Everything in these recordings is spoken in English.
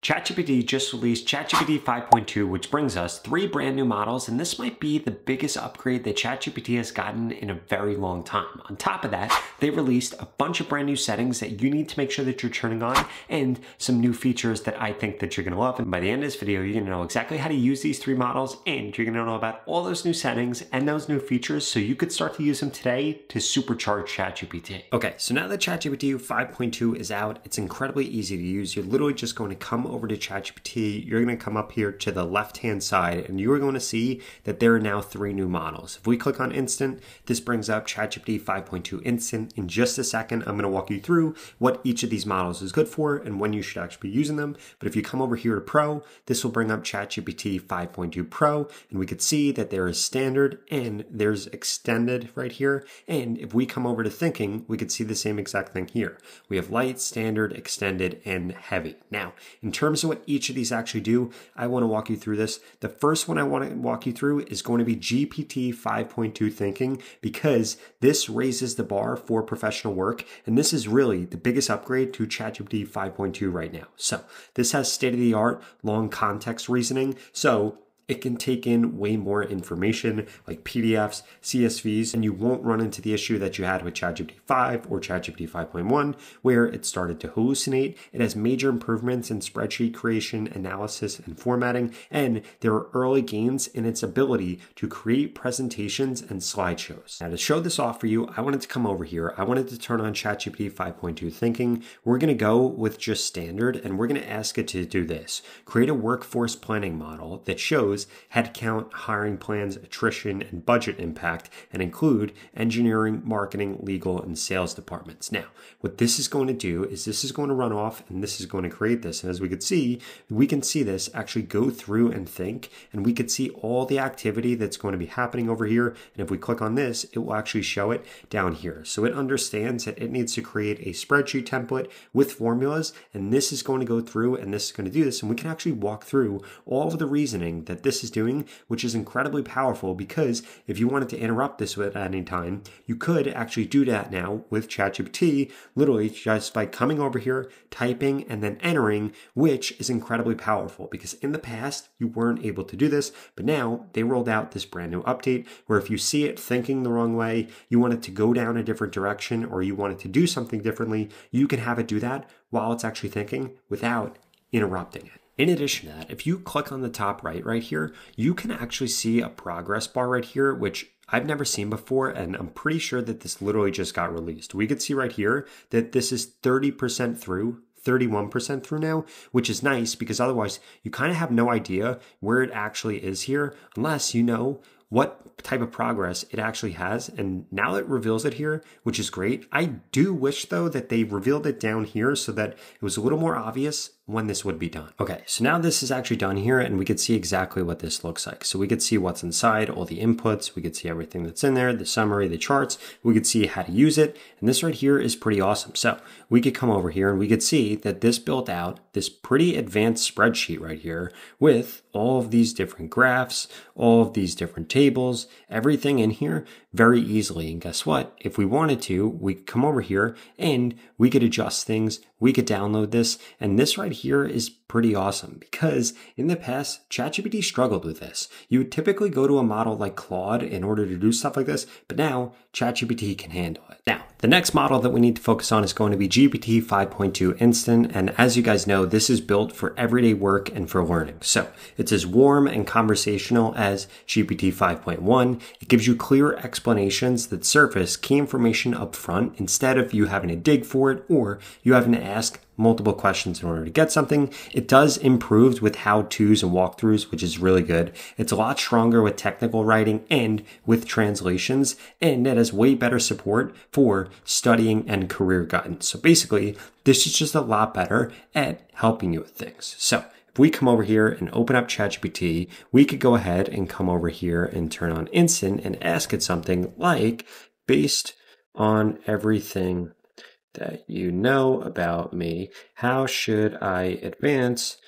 ChatGPT just released ChatGPT 5.2, which brings us three brand new models, and this might be the biggest upgrade that ChatGPT has gotten in a very long time. On top of that, they released a bunch of brand new settings that you need to make sure that you're turning on, and some new features that I think that you're gonna love. And by the end of this video, you're gonna know exactly how to use these three models, and you're gonna know about all those new settings and those new features so you could start to use them today to supercharge ChatGPT. Okay, so now that ChatGPT 5.2 is out, it's incredibly easy to use. You're literally just going to come over to ChatGPT, you're going to come up here to the left hand side and you're going to see that there are now three new models. If we click on Instant, this brings up ChatGPT 5.2 Instant. In just a second, I'm going to walk you through what each of these models is good for and when you should actually be using them. But if you come over here to Pro, this will bring up ChatGPT 5.2 Pro and we could see that there is standard and there's extended right here. And if we come over to thinking, we could see the same exact thing here. We have light, standard, extended, and heavy. Now, in terms of what each of these actually do, I want to walk you through this. The first one I want to walk you through is going to be GPT 5.2 thinking because this raises the bar for professional work. And this is really the biggest upgrade to ChatGPT 5.2 right now. So this has state of the art long context reasoning. So it can take in way more information like PDFs, CSVs, and you won't run into the issue that you had with ChatGPT 5 or ChatGPT 5.1, where it started to hallucinate. It has major improvements in spreadsheet creation, analysis, and formatting, and there are early gains in its ability to create presentations and slideshows. Now, to show this off for you, I wanted to come over here. I wanted to turn on ChatGPT 5.2 thinking. We're going to go with just standard, and we're going to ask it to do this create a workforce planning model that shows headcount, hiring plans, attrition, and budget impact, and include engineering, marketing, legal, and sales departments. Now, what this is going to do is this is going to run off and this is going to create this. And as we could see, we can see this actually go through and think, and we could see all the activity that's going to be happening over here. And if we click on this, it will actually show it down here. So it understands that it needs to create a spreadsheet template with formulas, and this is going to go through and this is going to do this. And we can actually walk through all of the reasoning that this is doing, which is incredibly powerful because if you wanted to interrupt this at any time, you could actually do that now with ChatGPT, literally just by coming over here, typing, and then entering, which is incredibly powerful because in the past you weren't able to do this, but now they rolled out this brand new update where if you see it thinking the wrong way, you want it to go down a different direction, or you want it to do something differently, you can have it do that while it's actually thinking without interrupting it. In addition to that, if you click on the top right right here, you can actually see a progress bar right here, which I've never seen before, and I'm pretty sure that this literally just got released. We could see right here that this is 30% through 31% through now, which is nice because otherwise you kind of have no idea where it actually is here unless you know what type of progress it actually has. And now it reveals it here, which is great. I do wish though that they revealed it down here so that it was a little more obvious when this would be done. Okay, so now this is actually done here and we could see exactly what this looks like. So we could see what's inside, all the inputs, we could see everything that's in there, the summary, the charts, we could see how to use it. And this right here is pretty awesome. So we could come over here and we could see that this built out this pretty advanced spreadsheet right here with all of these different graphs, all of these different tables, everything in here very easily. And guess what? If we wanted to, we come over here and we could adjust things. We could download this. And this right here is pretty awesome because in the past, ChatGPT struggled with this. You would typically go to a model like Claude in order to do stuff like this, but now ChatGPT can handle it. Now, the next model that we need to focus on is going to be GPT 5.2 Instant. And as you guys know, this is built for everyday work and for learning. So it's as warm and conversational as GPT 5.1. It gives you clear explanations that surface key information up front instead of you having to dig for it or you having to ask multiple questions in order to get something. It does improve with how to's and walkthroughs, which is really good. It's a lot stronger with technical writing and with translations, and it has way better support for studying and career guidance. So basically, this is just a lot better at helping you with things. So if we come over here and open up ChatGPT, we could go ahead and come over here and turn on instant and ask it something like based on everything that you know about me. How should I advance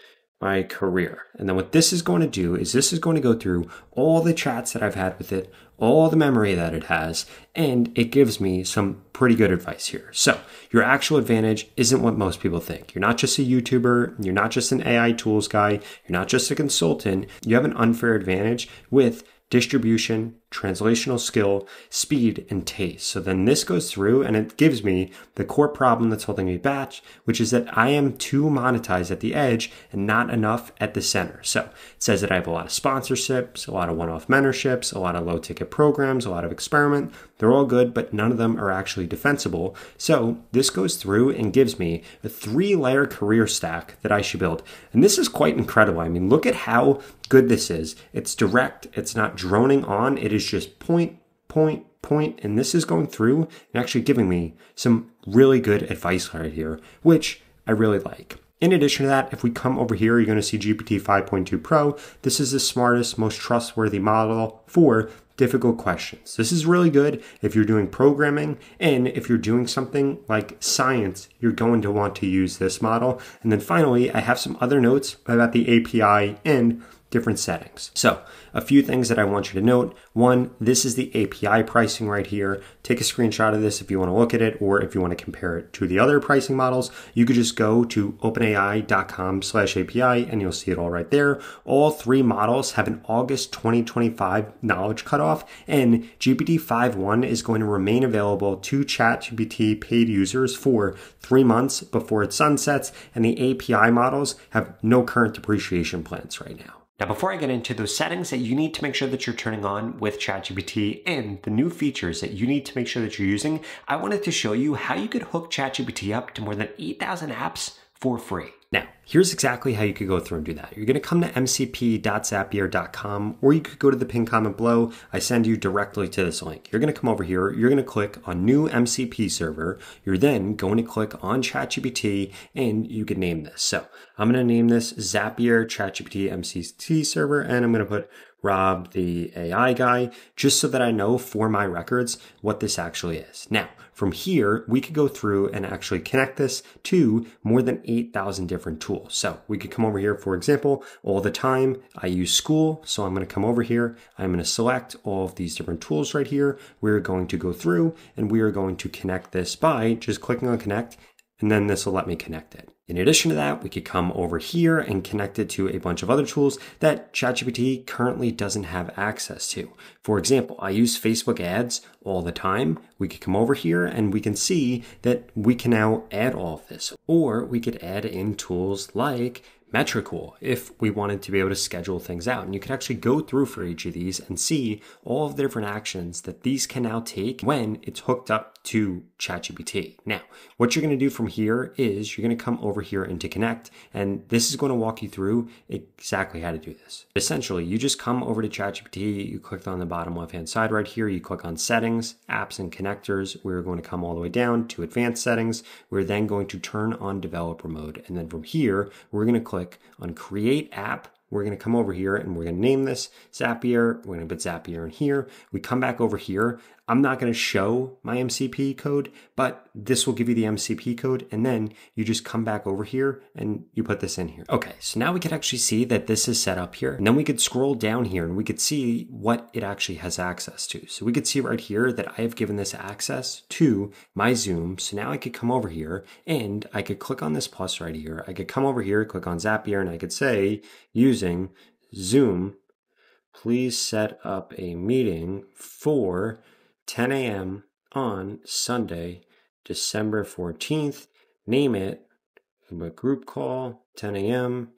my career. And then what this is going to do is this is going to go through all the chats that I've had with it, all the memory that it has, and it gives me some pretty good advice here. So your actual advantage isn't what most people think. You're not just a YouTuber. You're not just an AI tools guy. You're not just a consultant. You have an unfair advantage with distribution, translational skill, speed, and taste. So then this goes through and it gives me the core problem that's holding me back, which is that I am too monetized at the edge and not enough at the center. So it says that I have a lot of sponsorships, a lot of one-off mentorships, a lot of low ticket programs, a lot of experiment. They're all good, but none of them are actually defensible. So this goes through and gives me a three layer career stack that I should build. And this is quite incredible. I mean, look at how good this is. It's direct. It's not droning on. It is is just point, point, point, and this is going through and actually giving me some really good advice right here, which I really like. In addition to that, if we come over here, you're going to see GPT 5.2 Pro. This is the smartest, most trustworthy model for difficult questions. This is really good if you're doing programming and if you're doing something like science, you're going to want to use this model. And then finally, I have some other notes about the API and different settings. So a few things that I want you to note. One, this is the API pricing right here. Take a screenshot of this if you want to look at it or if you want to compare it to the other pricing models. You could just go to openai.com slash API and you'll see it all right there. All three models have an August 2025 knowledge cutoff and GPT-5.1 is going to remain available to ChatGPT paid users for three months before it sunsets and the API models have no current depreciation plans right now. Now, before I get into those settings that you need to make sure that you're turning on with ChatGPT and the new features that you need to make sure that you're using, I wanted to show you how you could hook ChatGPT up to more than 8,000 apps for free. Now, here's exactly how you could go through and do that. You're going to come to mcp.zapier.com or you could go to the pin comment below. I send you directly to this link. You're going to come over here. You're going to click on new MCP server. You're then going to click on ChatGPT and you can name this. So I'm going to name this Zapier ChatGPT MCP server and I'm going to put Rob, the AI guy, just so that I know for my records what this actually is. Now, from here, we could go through and actually connect this to more than 8,000 different tools. So we could come over here, for example, all the time I use Skool. So I'm going to come over here. I'm going to select all of these different tools right here. We're going to go through and we are going to connect this by just clicking on connect and then this will let me connect it. In addition to that, we could come over here and connect it to a bunch of other tools that ChatGPT currently doesn't have access to. For example, I use Facebook ads all the time. We could come over here and we can see that we can now add all of this. Or we could add in tools like Metricool if we wanted to be able to schedule things out. And you could actually go through for each of these and see all of the different actions that these can now take when it's hooked up to ChatGPT. Now, what you're going to do from here is you're going to come over here into Connect, and this is going to walk you through exactly how to do this. Essentially, you just come over to ChatGPT, you click on the bottom left hand side right here, you click on Settings, Apps and Connectors. We're going to come all the way down to Advanced Settings. We're then going to turn on Developer Mode, and then from here, we're going to click click on Create App we're going to come over here and we're going to name this Zapier. We're going to put Zapier in here. We come back over here. I'm not going to show my MCP code, but this will give you the MCP code. And then you just come back over here and you put this in here. Okay, so now we can actually see that this is set up here. And then we could scroll down here and we could see what it actually has access to. So we could see right here that I have given this access to my Zoom. So now I could come over here and I could click on this plus right here. I could come over here, click on Zapier, and I could say, using Zoom, please set up a meeting for 10 a.m. on Sunday, December 14th. Name it a group call, 10 a.m.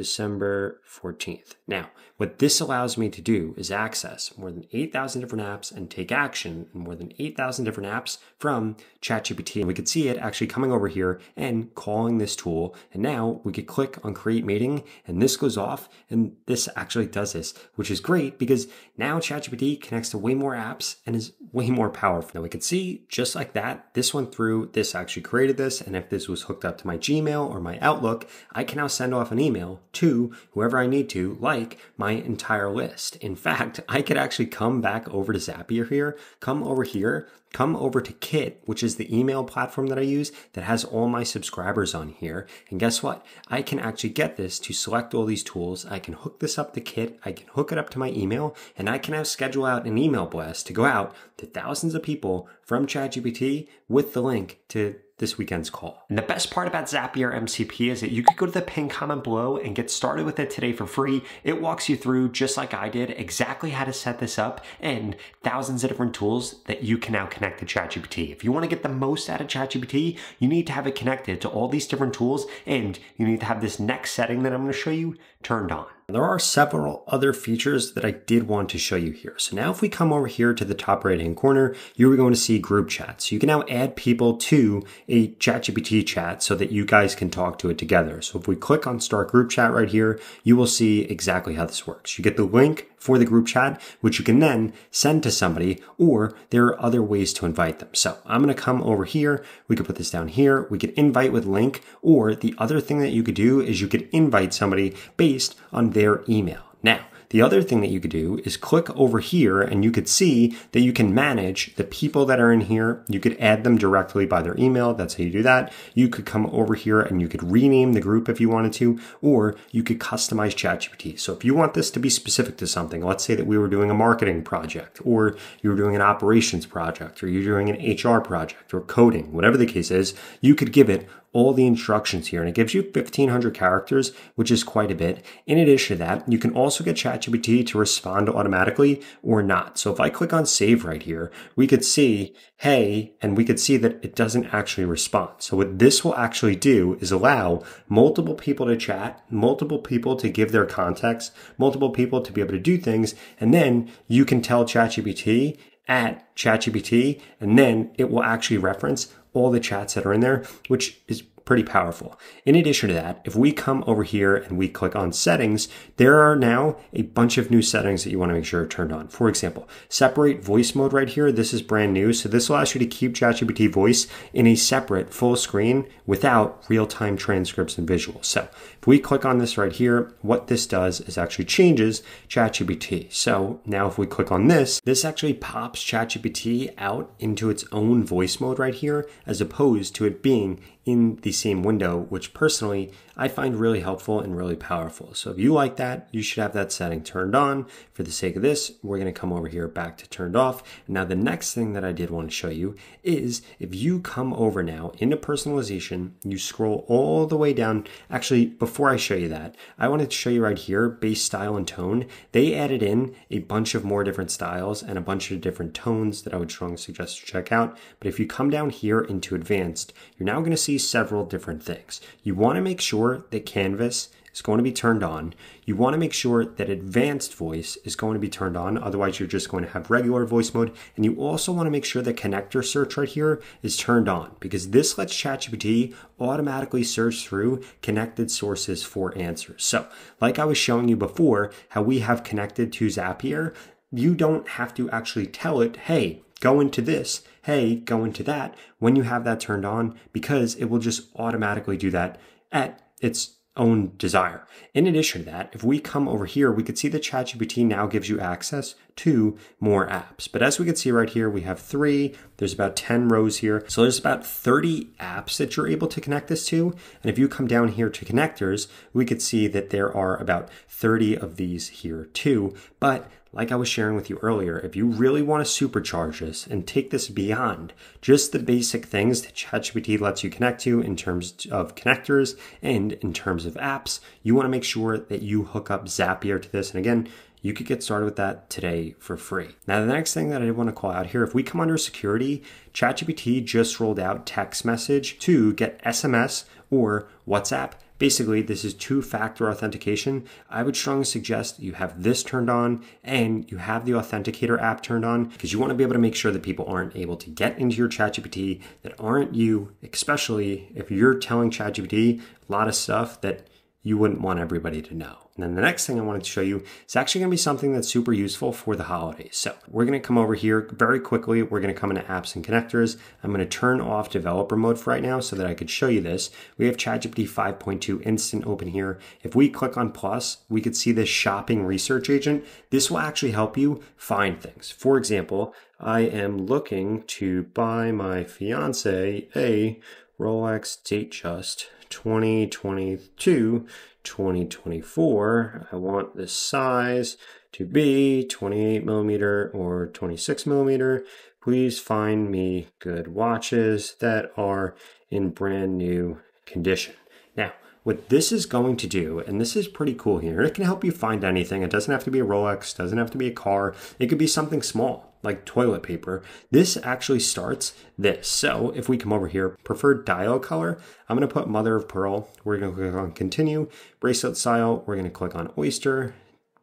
December 14th. Now, what this allows me to do is access more than 8,000 different apps and take action in more than 8,000 different apps from ChatGPT. And we could see it actually coming over here and calling this tool. And now we could click on create meeting and this goes off and this actually does this, which is great because now ChatGPT connects to way more apps and is way more powerful. Now we can see just like that, this went through, this actually created this. And if this was hooked up to my Gmail or my Outlook, I can now send off an email email to whoever I need to, like my entire list. In fact, I could actually come back over to Zapier here, come over here, come over to Kit, which is the email platform that I use that has all my subscribers on here. And guess what? I can actually get this to select all these tools. I can hook this up to Kit. I can hook it up to my email and I can have schedule out an email blast to go out to thousands of people from ChatGPT with the link to this weekend's call. And the best part about Zapier MCP is that you could go to the pin comment below and get started with it today for free. It walks you through, just like I did, exactly how to set this up and thousands of different tools that you can now connect to ChatGPT. If you want to get the most out of ChatGPT, you need to have it connected to all these different tools and you need to have this next setting that I'm going to show you turned on. There are several other features that I did want to show you here. So now if we come over here to the top right hand corner, you're going to see group chat. So you can now add people to a ChatGPT chat so that you guys can talk to it together. So if we click on start group chat right here, you will see exactly how this works. You get the link for the group chat, which you can then send to somebody, or there are other ways to invite them. So I'm going to come over here. We could put this down here. We could invite with link, or the other thing that you could do is you could invite somebody based on their email. Now, the other thing that you could do is click over here and you could see that you can manage the people that are in here. You could add them directly by their email. That's how you do that. You could come over here and you could rename the group if you wanted to, or you could customize ChatGPT. So if you want this to be specific to something, let's say that we were doing a marketing project, or you were doing an operations project, or you're doing an HR project, or coding, whatever the case is, you could give it all the instructions here and it gives you 1500 characters, which is quite a bit. In addition to that, you can also get ChatGPT to respond automatically or not. So if I click on save right here, we could see, hey, and we could see that it doesn't actually respond. So what this will actually do is allow multiple people to chat, multiple people to give their context, multiple people to be able to do things. And then you can tell ChatGPT at ChatGPT, and then it will actually reference all the chats that are in there, which is pretty powerful. In addition to that, if we come over here and we click on settings, there are now a bunch of new settings that you want to make sure are turned on. For example, separate voice mode right here. This is brand new. So this allows you to keep ChatGPT voice in a separate full screen without real-time transcripts and visuals. So if we click on this right here, what this does is actually changes ChatGPT. So now if we click on this, this actually pops ChatGPT out into its own voice mode right here, as opposed to it being in the same window, which personally I find really helpful and really powerful. So if you like that, you should have that setting turned on. For the sake of this, we're going to come over here back to turned off. Now the next thing that I did want to show you is if you come over now into personalization, you scroll all the way down. Actually, before I show you that, I wanted to show you right here, base style and tone. They added in a bunch of more different styles and a bunch of different tones that I would strongly suggest you check out. But if you come down here into advanced, you're now going to see several different things. You want to make sure that Canvas is going to be turned on. You want to make sure that advanced voice is going to be turned on. Otherwise, you're just going to have regular voice mode. And you also want to make sure that connector search right here is turned on because this lets ChatGPT automatically search through connected sources for answers. So like I was showing you before, how we have connected to Zapier, you don't have to actually tell it, hey, go into this, hey, go into that when you have that turned on because it will just automatically do that at its own desire. In addition to that, if we come over here, we could see that ChatGPT now gives you access to more apps. But as we can see right here, we have three, there's about 10 rows here. So there's about 30 apps that you're able to connect this to. And if you come down here to connectors, we could see that there are about 30 of these here too. But like I was sharing with you earlier, if you really want to supercharge this and take this beyond just the basic things that ChatGPT lets you connect to in terms of connectors and in terms of apps, you want to make sure that you hook up Zapier to this. And again, you could get started with that today for free. Now, the next thing that I did want to call out here, if we come under security, ChatGPT just rolled out text message to get SMS or WhatsApp Basically, this is two factor authentication. I would strongly suggest you have this turned on and you have the Authenticator app turned on because you want to be able to make sure that people aren't able to get into your ChatGPT that aren't you, especially if you're telling ChatGPT a lot of stuff that you wouldn't want everybody to know. And then the next thing I wanted to show you is actually going to be something that's super useful for the holidays. So we're going to come over here very quickly. We're going to come into apps and connectors. I'm going to turn off developer mode for right now so that I could show you this. We have ChatGPT 5.2 instant open here. If we click on plus, we could see this shopping research agent. This will actually help you find things. For example, I am looking to buy my fiance a Rolex Datejust 2022 2024. I want the size to be 28 millimeter or 26 millimeter. Please find me good watches that are in brand new condition. Now, what this is going to do, and this is pretty cool here, it can help you find anything. It doesn't have to be a Rolex, doesn't have to be a car. It could be something small like toilet paper. This actually starts this. So if we come over here, preferred dial color, I'm to put mother of pearl. We're to click on continue. Bracelet style, we're to click on oyster.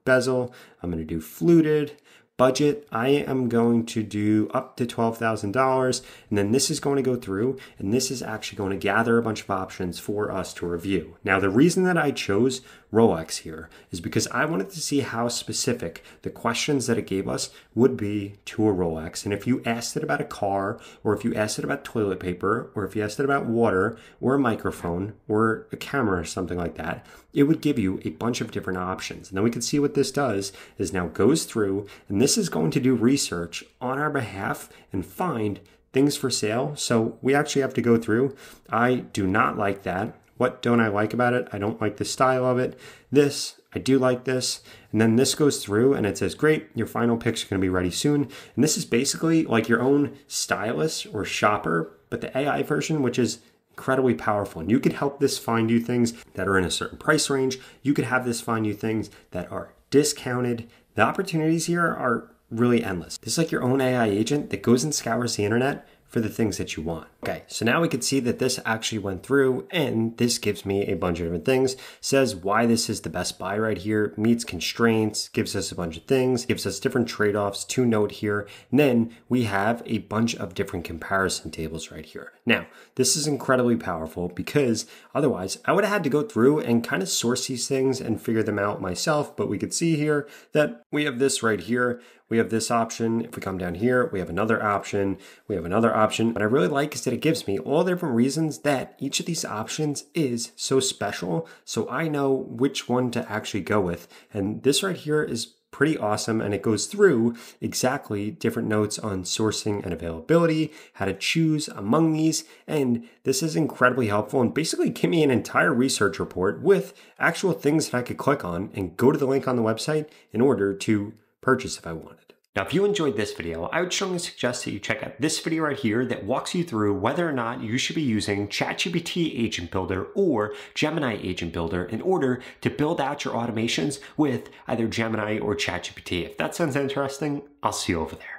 Bezel, I'm to do fluted budget, I am going to do up to $12,000. And then this is going to go through and this is actually going to gather a bunch of options for us to review. Now, the reason that I chose Rolex here is because I wanted to see how specific the questions that it gave us would be to a Rolex. And if you asked it about a car, or if you asked it about toilet paper, or if you asked it about water, or a microphone, or a camera, or something like that, it would give you a bunch of different options. And then we can see what this does is now goes through, and this is going to do research on our behalf and find things for sale. So we actually have to go through. I do not like that. What don't I like about it? I don't like the style of it. This, I do like this. And then this goes through and it says, great, your final picks are going to be ready soon. And this is basically like your own stylist or shopper, but the AI version, which is incredibly powerful. And you could help this find you things that are in a certain price range. You could have this find you things that are discounted. The opportunities here are really endless. This is like your own AI agent that goes and scours the internet for the things that you want. Okay, so now we can see that this actually went through and this gives me a bunch of different things. Says why this is the best buy right here, meets constraints, gives us a bunch of things, gives us different trade-offs to note here. And then we have a bunch of different comparison tables right here. Now, this is incredibly powerful because otherwise I would have had to go through and kind of source these things and figure them out myself. But we could see here that we have this right here we have this option. If we come down here, we have another option. We have another option. What I really like is that it gives me all the different reasons that each of these options is so special. So I know which one to actually go with. And this right here is pretty awesome and it goes through exactly different notes on sourcing and availability, how to choose among these, and this is incredibly helpful and basically give me an entire research report with actual things that I could click on and go to the link on the website in order to purchase if I wanted. Now, if you enjoyed this video, I would strongly suggest that you check out this video right here that walks you through whether or not you should be using ChatGPT Agent Builder or Gemini Agent Builder in order to build out your automations with either Gemini or ChatGPT. If that sounds interesting, I'll see you over there.